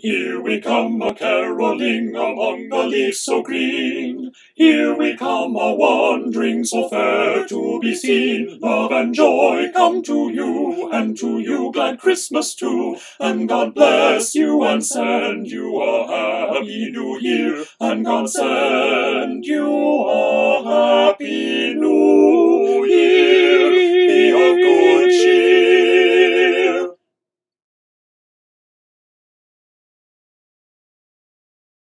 Here we come a caroling among the leaves so green. Here we come a wandering so fair to be seen. Love and joy come to you, and to you glad Christmas too. And God bless you and send you a happy new year. And God send you